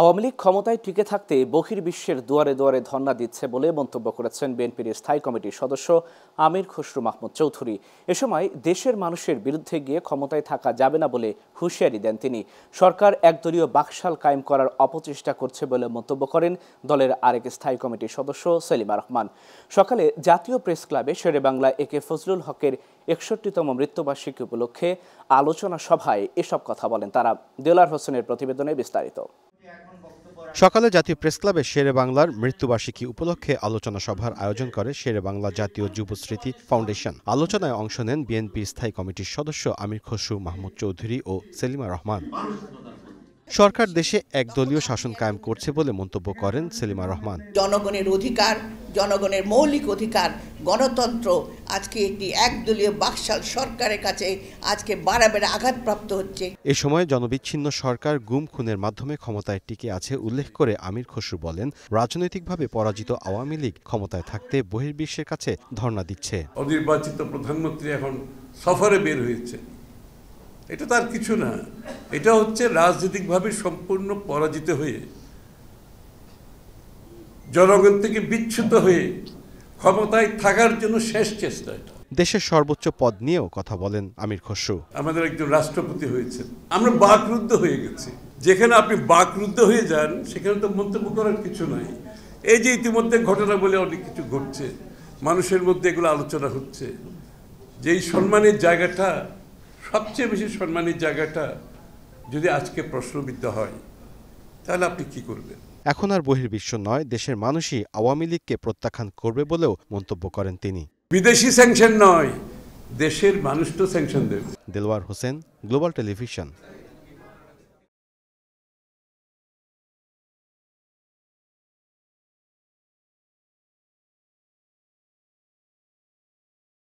আওয়ামী লীগ ক্ষমতায় টিকে থাকতে বহির্বিশ্বের দুয়ারে দুয়ারে ধর্ণা দিচ্ছে বলে মন্তব্য করেছেন বিএনপির স্থায়ী কমিটির সদস্য আমির খসরু মাহমুদ চৌধুরী। এ সময় দেশের মানুষের বিরুদ্ধে গিয়ে ক্ষমতায় থাকা যাবে না বলে হুঁশিয়ারি দেন তিনি। সরকার একদলীয় বাকশাল কায়েম করার অপচেষ্টা করছে বলে মন্তব্য করেন দলের আরেক স্থায়ী কমিটির সদস্য সেলিমা রহমান। সকালে জাতীয় প্রেস ক্লাবে শেরে বাংলা এ কে ফজলুল হকের একষট্টিতম মৃত্যুবার্ষিকী উপলক্ষে আলোচনা সভায় এসব কথা বলেন তারা। দেলার হোসেনের প্রতিবেদনে বিস্তারিত। সকালে জাতীয় প্রেস ক্লাবে শেরে বাংলার মৃত্যুবার্ষিকী উপলক্ষে আলোচনা সভার আয়োজন করে শেরে বাংলা জাতীয় যুব স্মৃতি ফাউন্ডেশন। আলোচনায় অংশ নেন বিএনপি স্থায়ী কমিটির সদস্য আমির খসরু, মাহমুদ চৌধুরী ও সেলিমা রহমান। সরকার দেশে একদলীয় শাসন কায়েম করছে বলে মন্তব্য করেন সেলিমা রহমান। জনগণের অধিকার জনগণের মৌলিক অধিকার গণতন্ত্র আজকে একটি একদলীয় বাকশাল সরকারের কাছে আজকে বাড়াবাড়ি আঘাতপ্রাপ্ত হচ্ছে। এ সময় জনবিচ্ছিন্ন সরকার গুম খুনের মাধ্যমে ক্ষমতায় টিকে আছে উল্লেখ করে আমির খসরু বলেন রাজনৈতিকভাবে পরাজিত আওয়ামী লীগ ক্ষমতায় থাকতে বহির্বিশ্বের কাছে ধর্ণা দিচ্ছে। অনির্বাচিত প্রধানমন্ত্রী এখন সফরে বের হয়েছে। এটা তার কিছু না এটা হচ্ছে রাজনৈতিকভাবে সম্পূর্ণ পরাজিত হয়ে জনগণ থেকে বিচ্যুত হয়ে ক্ষমতায় থাকার জন্য শেষ চেষ্টা এটা। দেশের সর্বোচ্চ পদ নিয়েও কথা বলেন আমির খসরু। আমাদের একজন রাষ্ট্রপতি হয়েছেন। আমরা বাকরুদ্ধ হয়ে গেছি। যেখানে আপনি বাকরুদ্ধ হয়ে যান সেখানে তো মন্তব্য করার কিছু নাই। এই যে ইতিমধ্যে ঘটনা বলে অনেক কিছু ঘটছে মানুষের মধ্যে এগুলো আলোচনা হচ্ছে। যেই সম্মানের জায়গাটা সবচেয়ে বেশি সম্মানের জায়গাটা যদি আজকে প্রশ্নবিদ্ধ হয় তাহলে আপনি কি করবেন? এখন আর বহির্বিশ্ব নয় দেশের মানুষই আওয়ামী লীগকে প্রত্যাখ্যান করবে বলেও মন্তব্য করেন তিনি। বিদেশি স্যাংশন নয় দেশের মানুষ তো স্যাংশন দেবে। Delwar Hossain global television